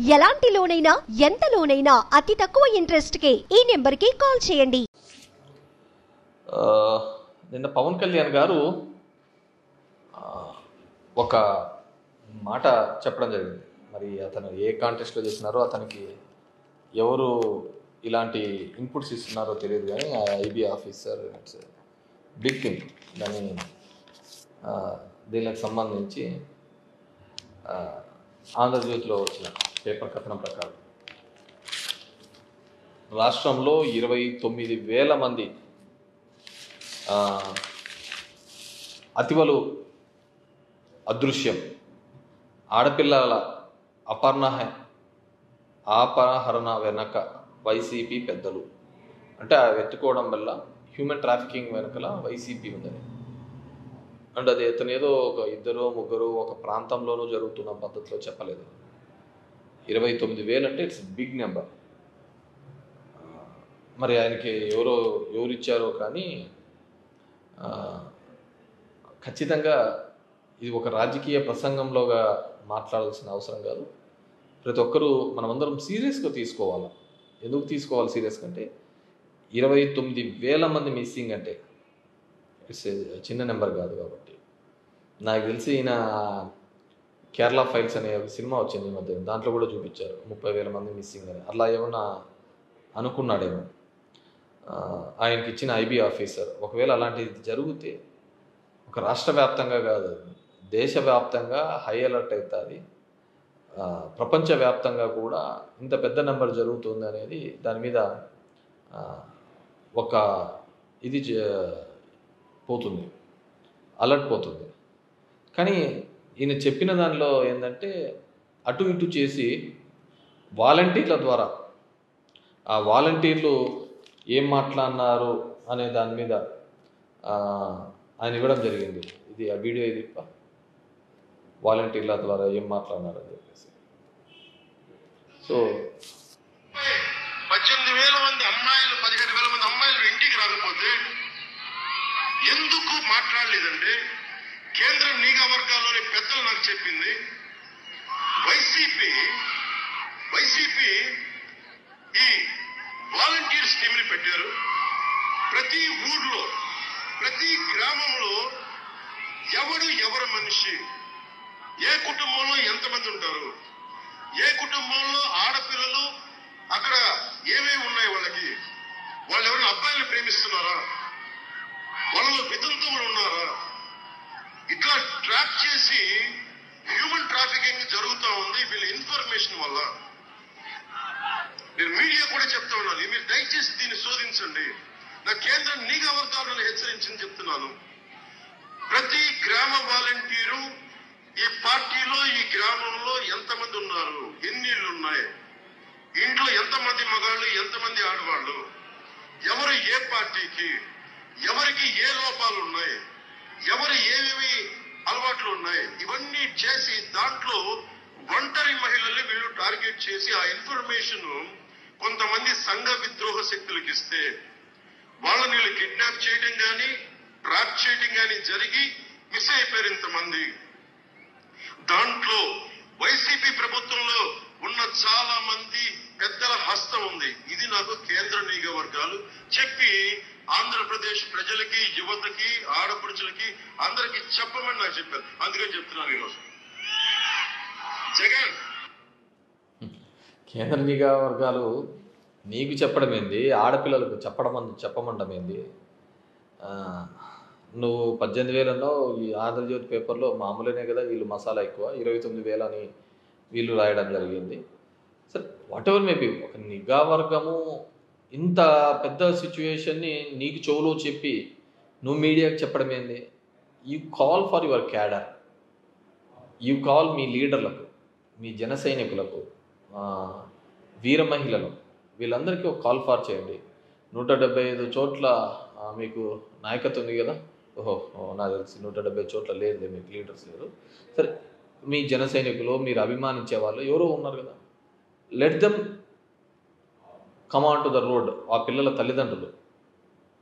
ఎలాంటి లోనైనా ఎంత లోనైనా అతి తక్కువ ఇంట్రెస్ట్కి ఈ నెంబర్కి కాల్ చేయండి. నిన్న పవన్ కళ్యాణ్ గారు ఒక మాట చెప్పడం జరిగింది. మరి అతను ఏ కాంటెస్ట్లో చేసినారో అతనికి ఎవరు ఇలాంటి ఇన్పుట్స్ ఇస్తున్నారో తెలియదు కానీ ఆ ఐబీ ఆఫీసర్ బిగ్ థింగ్ దాని దీనికి సంబంధించి ఆంధ్రజ్యోతిలో వచ్చిన పేపర్ కథనం ప్రకారం. రాష్ట్రంలో ఇరవై తొమ్మిది వేల మంది అతివలు అదృశ్యం. ఆడపిల్లల అపర్ణహ అపహరణ వెనక వైసీపీ పెద్దలు. అంటే ఆ వెతుకోవడం వల్ల హ్యూమన్ ట్రాఫికింగ్ వెనకల వైసీపీ ఉందని. అండ్ అది అతను ఏదో ఒక ఇద్దరు ముగ్గురు ఒక ప్రాంతంలోనూ జరుగుతున్న పద్ధతిలో చెప్పలేదు. ఇరవై తొమ్మిది వేలు అంటే ఇట్స్ బిగ్ నెంబర్ మరి ఆయనకి ఎవరో ఎవరు ఇచ్చారో కానీ ఖచ్చితంగా ఇది ఒక రాజకీయ ప్రసంగంలోగా మాట్లాడాల్సిన అవసరం కాదు. ప్రతి ఒక్కరూ మనమందరం సీరియస్గా తీసుకోవాలి? ఎందుకు తీసుకోవాలి సీరియస్గా అంటే ఇరవై తొమ్మిది వేల మంది మిస్సింగ్ అంటే ఇట్స్ చిన్న నెంబర్ కాదు కాబట్టి. నాకు తెలిసి ఈయన కేరళ ఫైల్స్ అనే సినిమా వచ్చింది ఈ మధ్య. దాంట్లో కూడా చూపించారు. ముప్పై వేల మంది మిస్సింగ్ అని. అలా ఏమన్నా అనుకున్నాడేమో. ఆయనకి ఇచ్చిన ఐబీ ఆఫీసర్. ఒకవేళ అలాంటిది జరిగితే ఒక రాష్ట్ర వ్యాప్తంగా కాదు దేశవ్యాప్తంగా హై అలర్ట్ అవుతుంది. ప్రపంచవ్యాప్తంగా కూడా ఇంత పెద్ద నెంబర్ జరుగుతుంది అనేది దాని మీద ఒక ఇది పోతుంది. అలర్ట్ పోతుంది. కానీ ఈయన చెప్పిన దానిలో ఏంటంటే అటు ఇటు చేసి వాలంటీర్ల ద్వారా ఆ వాలంటీర్లు ఏం మాట్లాడినారు అనే దాని మీద ఆయన ఇవ్వడం జరిగింది. ఇది ఆ వీడియో ఇది వాలంటీర్ల ద్వారా ఏం మాట్లాడినారు అని చెప్పేసి. సో పద్దెనిమిది వేల మంది అమ్మాయిలు పదిహేను వేల మంది అమ్మాయిలు ఇంటికి రాకపోతే ఎందుకు మాట్లాడలేదంటే కేంద్ర నిఘా వర్గాల్లోని పెద్దలు నాకు చెప్పింది వైసీపీ వైసీపీ ఈ వాలంటీర్ స్కీమ్ని పెట్టారు. ప్రతి ఊర్లో ప్రతి గ్రామంలో ఎవడు ఎవరు మనిషి ఏ కుటుంబంలో ఎంతమంది ఉంటారు ఏ కుటుంబంలో ఆడపిల్లలు అక్కడ ఏమేమి ఉన్నాయి వాళ్ళకి వాళ్ళు ఎవరైనా అబ్బాయిని ప్రేమిస్తున్నారా? వాళ్ళలో వితంతువులు ఉన్నారా? ఇట్లా ట్రాక్ చేసి హ్యూమన్ ట్రాఫికింగ్ జరుగుతూ ఉంది వీళ్ళ ఇన్ఫర్మేషన్ వల్ల. నేను మీడియా కూడా చెప్తా ఉన్నాను. మీరు దయచేసి దీన్ని శోధించండి. నా కేంద్రం నిఘా వర్గాలను హెచ్చరించని చెప్తున్నాను. ప్రతి గ్రామ వాలంటీరు ఈ పార్టీలో ఈ గ్రామంలో ఎంతమంది ఉన్నారు? ఎన్ని ఇళ్ళు ఉన్నాయి? ఇంట్లో ఎంతమంది మగాళ్ళు ఎంతమంది ఆడవాళ్ళు? ఎవరు ఏ పార్టీకి? ఎవరికి ఏ లోపాలు ఉన్నాయి? ఎవరు ఏమేమి అలవాట్లు ఉన్నాయి? ఇవన్నీ చేసి దాంట్లో ఒంటరి మహిళల్ని వీళ్ళు టార్గెట్ చేసి ఆ ఇన్ఫర్మేషన్ కొంతమంది సంఘ విద్రోహ శక్తులకు ఇస్తే వాళ్ళని వీళ్ళు కిడ్నాప్ చేయడం కానీ ట్రాప్ చేయడం కానీ జరిగి మిస్ అయిపోయారు ఇంతమంది. దాంట్లో వైసీపీ ప్రభుత్వంలో ఉన్న చాలా మంది పెద్దల హస్తం ఉంది. ఇది నాకు కేంద్ర నియోగవర్గాలు వర్గాలు చెప్పి ఆంధ్రప్రదేశ్ ప్రజలకి యువతకి ఆడపడుచులకి అందరికి చెప్పమని నాకు చెప్పారు. అందుకని చెప్తున్నాను ఈరోజు. జగన్! కేంద్ర నిఘా వర్గాలు నీకు చెప్పడం ఏంది ఆడపిల్లలకు చెప్పడం అన్- చెప్పమండం ఏంది నువ్వు పద్దెనిమిది వేలలో ఈ ఆంధ్రజ్యోతి పేపర్లో మామూలునే కదా వీళ్ళు మసాలా ఎక్కువ ఇరవై తొమ్మిది వేలు అని వీళ్ళు రాయడం జరిగింది. సరే వాట్ ఎవర్ మేబీ? ఒక నిఘా వర్గము ఇంత పెద్ద సిచ్యువేషన్ని నీకు చెవులో చెప్పి నువ్వు మీడియాకి చెప్పడం ఏంది? You call for your cadre you call మీ లీడర్లకు మీ జన సైనికులకు వీర మహిళలు వీళ్ళందరికీ ఒక కాల్ ఫార్ చేయండి. నూట డెబ్బై ఐదు చోట్ల మీకు నాయకత్వం ఉంది కదా? ఓహో నాకు తెలిసి నూట డెబ్బై చోట్ల లేదు మీకు లీడర్స్ లేరు. సరే మీ జన సైనికులు మీరు అభిమానించే వాళ్ళు ఎవరో ఉన్నారు కదా? Let them come on to the road ఆ పిల్లల తల్లిదండ్రులు.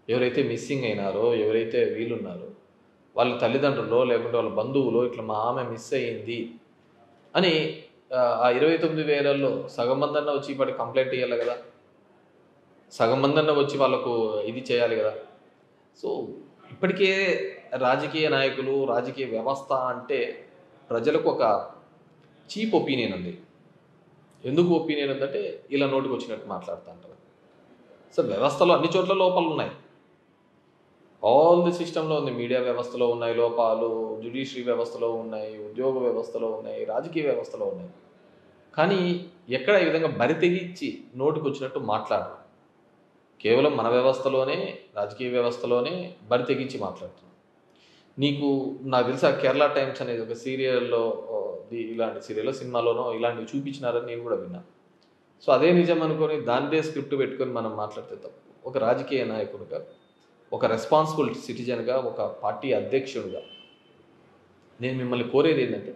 ఎవరైతే మిస్సింగ్ అయినారో ఎవరైతే వీళ్ళున్నారో వాళ్ళ తల్లిదండ్రులు లేకుంటే వాళ్ళ బంధువులు ఇట్లా మా ఆమె మిస్ అయ్యింది అని ఆ ఇరవై తొమ్మిది వేలల్లో సగం మంది వచ్చి ఇప్పటి కంప్లైంట్ ఇవ్వాలి కదా. సగం మంది వచ్చి వాళ్ళకు ఇది చేయాలి కదా. సో ఇప్పటికే రాజకీయ నాయకులు రాజకీయ వ్యవస్థ అంటే ప్రజలకు ఒక చీప్ ఒపీనియన్ ఉంది ఎందుకు ఒపీనియన్ ఉందంటే ఇలా నోటికి వచ్చినట్టు మాట్లాడుతూ ఉంటారు సో వ్యవస్థలో అన్ని చోట్ల లోపాలు ఉన్నాయి. ఆల్ ది సిస్టంలో ఉంది. మీడియా వ్యవస్థలో ఉన్నాయి లోపాలు జ్యుడిషియరీ వ్యవస్థలో ఉన్నాయి ఉద్యోగ వ్యవస్థలో ఉన్నాయి రాజకీయ వ్యవస్థలో ఉన్నాయి. కానీ ఎక్కడ ఈ విధంగా బరి తెగించి నోటికి వచ్చినట్టు మాట్లాడరు. కేవలం మన వ్యవస్థలోనే రాజకీయ వ్యవస్థలోనే బరి తెగించి మాట్లాడుతున్నాం నీకు నాకు తెలుసా ఆ కేరళ టైమ్స్ అనేది ఒక సీరియల్లో ది- ఇలాంటి సీరియల్లో సినిమాలోనో ఇలాంటివి చూపించినారని నేను కూడా విన్నా. సో అదే నిజం అనుకొని దానిదే స్క్రిప్ట్ పెట్టుకొని మనం మాట్లాడితే తప్పు. ఒక రాజకీయ నాయకుడిగా ఒక రెస్పాన్సిబుల్ సిటిజన్గా ఒక పార్టీ అధ్యక్షుడిగా నేను మిమ్మల్ని కోరేది ఏంటంటే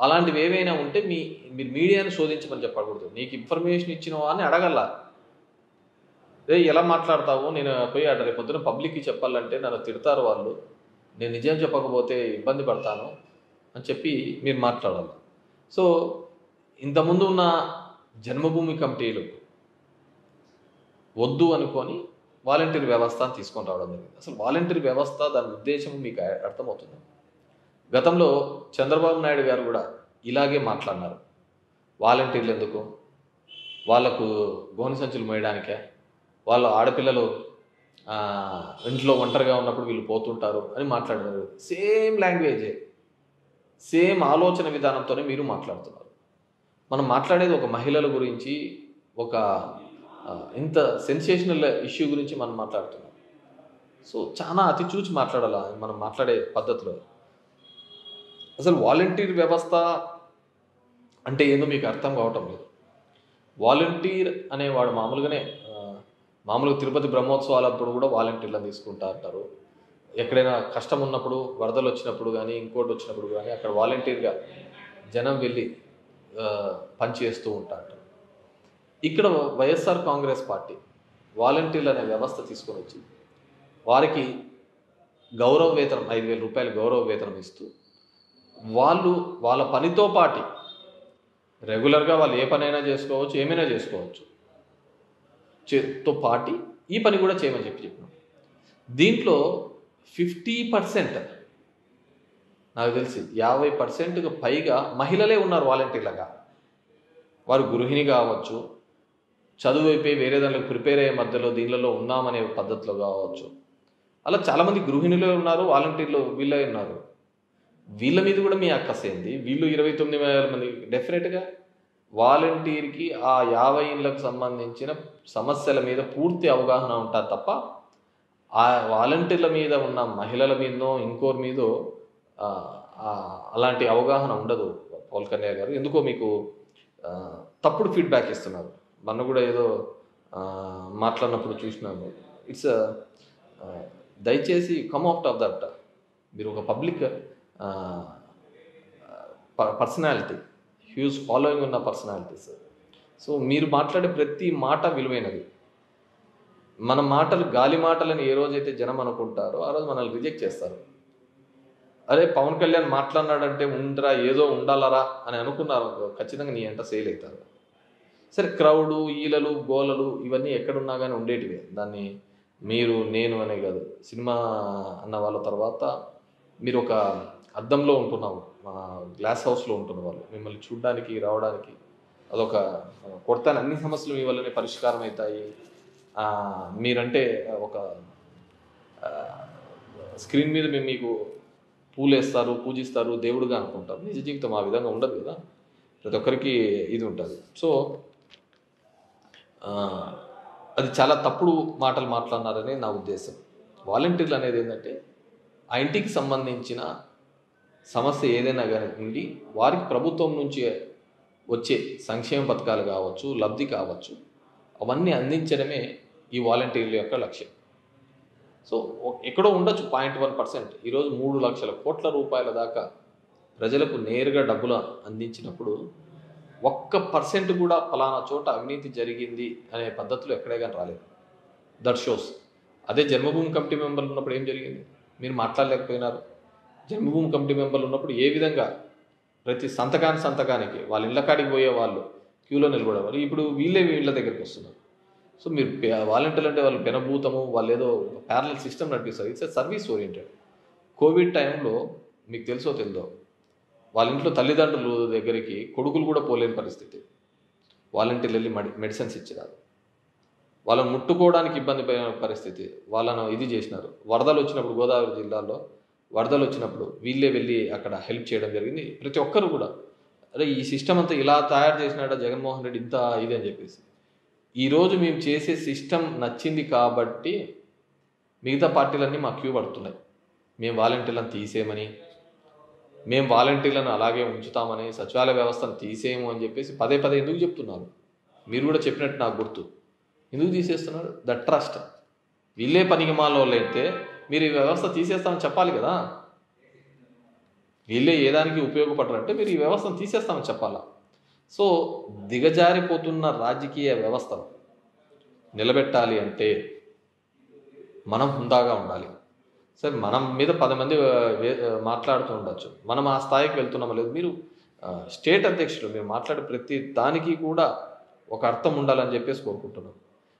అలాంటివి ఏవైనా ఉంటే మీ మీరు మీడియాని శోధించమని చెప్పకూడదు. నీకు ఇన్ఫర్మేషన్ ఇచ్చినవా అని అడగల రే ఎలా మాట్లాడతావు? నేను పోయి అడ రేపు పొద్దున పబ్లిక్కి చెప్పాలంటే నన్ను తిడతారు వాళ్ళు. నేను నిజం చెప్పకపోతే ఇబ్బంది పడతాను అని చెప్పి మీరు మాట్లాడాలి. సో ఇంతకుముందు ఉన్న జన్మభూమి కమిటీలు వద్దు అనుకొని వాలంటీర్ వ్యవస్థ తీసుకొని రావడం జరిగింది. అసలు వాలంటీర్ వ్యవస్థ దాని ఉద్దేశం మీకు అర్థమవుతుంది? గతంలో చంద్రబాబు నాయుడు గారు కూడా ఇలాగే మాట్లాడినారు. వాలంటీర్లు ఎందుకు? వాళ్ళకు గోని సంచులు మోయడానికే? వాళ్ళ ఆడపిల్లలు ఇంట్లో ఒంటరిగా ఉన్నప్పుడు వీళ్ళు పోతుంటారు అని మాట్లాడారు సేమ్ లాంగ్వేజే. సేమ్ ఆలోచన విధానంతోనే మీరు మాట్లాడుతున్నారు. మనం మాట్లాడేది ఒక మహిళల గురించి ఒక ఇంత సెన్సేషనల్ ఇష్యూ గురించి మనం మాట్లాడుతున్నాం. సో చాలా అతి చూచి మాట్లాడాల మనం మాట్లాడే పద్ధతిలో. అసలు వాలంటీర్ వ్యవస్థ అంటే ఏందో మీకు అర్థం కావటం లేదు. వాలంటీర్ అనేవాడు మామూలుగానే మామూలుగా తిరుపతి బ్రహ్మోత్సవాలప్పుడు కూడా వాలంటీర్లను తీసుకుంటా అంటారు. ఎక్కడైనా కష్టం ఉన్నప్పుడు వరదలు వచ్చినప్పుడు కానీ ఇంకోటి వచ్చినప్పుడు కానీ అక్కడ వాలంటీర్గా జనం వెళ్ళి పనిచేస్తూ ఉంటా ఇక్కడ వైఎస్ఆర్ కాంగ్రెస్ పార్టీ వాలంటీర్లు అనే వ్యవస్థ తీసుకొని వచ్చి వారికి గౌరవ వేతనం ఐదు వేల రూపాయలు గౌరవ వేతనం ఇస్తూ వాళ్ళు వాళ్ళ పనితో పాటి రెగ్యులర్గా వాళ్ళు ఏ పనైనా చేసుకోవచ్చు ఏమైనా చేసుకోవచ్చు. చేతో పాటి ఈ పని కూడా చేయమని చెప్పి చెప్పినాం. దీంట్లో ఫిఫ్టీ పర్సెంట్ నాకు తెలిసి యాభై పర్సెంట్కి పైగా మహిళలే ఉన్నారు వాలంటీర్లుగా. వారు గృహిణి కావచ్చు చదువు అయిపోయి వేరే దాంట్లో ప్రిపేర్ అయ్యే మధ్యలో దీనిలలో ఉన్నామనే పద్ధతిలో కావచ్చు. అలా చాలామంది గృహిణులే ఉన్నారు వాలంటీర్లు వీళ్ళే ఉన్నారు. వీళ్ళ మీద కూడా మీ అక్కసేంది? వీళ్ళు ఇరవై తొమ్మిది వేల మంది డెఫినెట్గా వాలంటీర్కి ఆ యాభై ఇండ్లకు సంబంధించిన సమస్యల మీద పూర్తి అవగాహన ఉంటుంది తప్ప ఆ వాలంటీర్ల మీద ఉన్న మహిళల మీదో ఇంకోరి మీదో అలాంటి అవగాహన ఉండదు. పవన్ కళ్యాణ్ గారు ఎందుకో మీకు తప్పుడు ఫీడ్బ్యాక్ ఇస్తున్నారు. మొన్న కూడా ఏదో మాట్లాడినప్పుడు చూసినాము. ఇట్స్ దయచేసి కమ్ అవుట్ ఆఫ్ దట్. మీరు ఒక పబ్లిక్ పర్సనాలిటీ. హ్యూజ్ ఫాలోయింగ్ ఉన్న పర్సనాలిటీస్ సో మీరు మాట్లాడే ప్రతి మాట విలువైనది. మన మాటలు గాలి మాటలని ఏ రోజైతే జనం అనుకుంటారో ఆ రోజు మనల్ని రిజెక్ట్ చేస్తారు. అరే పవన్ కళ్యాణ్ మాట్లాడినాడంటే ఉండరా ఏదో ఉండాలరా అని అనుకున్నారు ఖచ్చితంగా నీ అంట సేల్ అవుతారు. సరే క్రౌడు ఈలలు గోలలు ఇవన్నీ ఎక్కడున్నా కానీ ఉండేటివే. దాన్ని మీరు నేను అనే కాదు సినిమా అన్న వాళ్ళ తర్వాత మీరు ఒక అద్దంలో ఉంటున్నాము. మా గ్లాస్ హౌస్లో ఉంటున్న వాళ్ళు. మిమ్మల్ని చూడడానికి రావడానికి అదొక కొడతాను. అన్ని సమస్యలు మీ వల్లనే పరిష్కారం అవుతాయి మీరంటే ఒక స్క్రీన్ మీద మేము మీకు పూలేస్తారు పూజిస్తారు దేవుడుగా అనుకుంటారు నిజ జీవితం ఆ విధంగా ఉండదు కదా? ప్రతి ఒక్కరికి ఇది ఉంటుంది. సో అది చాలా తప్పుడు మాటలు మాట్లాడినారని నా ఉద్దేశం. వాలంటీర్లు అనేది ఏంటంటే ఆ ఇంటికి సంబంధించిన సమస్య ఏదైనా కానీ ఉండి వారికి ప్రభుత్వం నుంచి వచ్చే సంక్షేమ పథకాలు కావచ్చు లబ్ధి కావచ్చు అవన్నీ అందించడమే ఈ వాలంటీర్ల యొక్క లక్ష్యం. సో ఎక్కడో ఉండొచ్చు పాయింట్ వన్ పర్సెంట్. ఈరోజు మూడు లక్షల కోట్ల రూపాయల దాకా ప్రజలకు నేరుగా డబ్బులు అందించినప్పుడు ఒక్క పర్సెంట్ కూడా ఫలానా చోట అవినీతి జరిగింది అనే పద్ధతిలో ఎక్కడే కానీ రాలేదు. That shows. అదే జన్మభూమి కమిటీ మెంబర్లు ఉన్నప్పుడు ఏం జరిగింది? మీరు మాట్లాడలేకపోయినారు. జన్మభూమి కమిటీ మెంబర్లు ఉన్నప్పుడు ఏ విధంగా ప్రతి సంతకాని సంతకానికి వాళ్ళ ఇళ్ళ కాడికి పోయే వాళ్ళు క్యూలో నిలబడేవారు. ఇప్పుడు వీళ్ళే వీళ్ళ దగ్గరికి వస్తున్నారు. సో మీరు వాలంటీర్లు అంటే వాళ్ళు పెనభూతము వాళ్ళు ఏదో ప్యారల సిస్టమ్ నడిపిస్తారు. ఇట్స్ సర్వీస్ ఓరియంటెడ్ కోవిడ్ టైంలో మీకు తెలుసో తెలియదో వాళ్ళ ఇంట్లో తల్లిదండ్రుల దగ్గరికి కొడుకులు కూడా పోలేని పరిస్థితి. వాలంటీర్లు వెళ్ళి మెడి మెడిసిన్స్ ఇచ్చినారు. వాళ్ళని ముట్టుకోవడానికి ఇబ్బంది పడిన పరిస్థితి. వాళ్ళను ఇది చేసినారు. వరదలు వచ్చినప్పుడు గోదావరి జిల్లాలో వరదలు వచ్చినప్పుడు వీళ్ళే వెళ్ళి అక్కడ హెల్ప్ చేయడం జరిగింది. ప్రతి ఒక్కరు కూడా అరే ఈ సిస్టమ్ అంతా ఇలా తయారు చేసినాడ జగన్మోహన్ రెడ్డి ఇంత ఇది అని చెప్పేసి. ఈరోజు మేము చేసే సిస్టమ్ నచ్చింది కాబట్టి మిగతా పార్టీలన్నీ మా క్యూ పడుతున్నాయి. మేము వాలంటీర్లను తీసేయమని మేము వాలంటీర్లను అలాగే ఉంచుతామని సచివాలయ వ్యవస్థను తీసేయము అని చెప్పేసి పదే పదే ఎందుకు చెప్తున్నారు? మీరు కూడా చెప్పినట్టు నాకు గుర్తు. ఎందుకు తీసేస్తున్నారు? The trust. వీళ్ళే పనికి మాలో అయితే మీరు ఈ వ్యవస్థ తీసేస్తామని చెప్పాలి కదా? వీళ్ళే ఏ దానికి ఉపయోగపడరంటే మీరు ఈ వ్యవస్థను తీసేస్తామని చెప్పాలా? సో దిగజారిపోతున్న రాజకీయ వ్యవస్థను నిలబెట్టాలి అంటే మనం హుందాగా ఉండాలి. సరే మనం మీద పది మంది మాట్లాడుతూ ఉండొచ్చు. మనం ఆ స్థాయికి వెళ్తున్నామో లేదు? మీరు స్టేట్ అధ్యక్షులు మీరు మాట్లాడే ప్రతి దానికి కూడా ఒక అర్థం ఉండాలని చెప్పేసి కోరుకుంటున్నాం.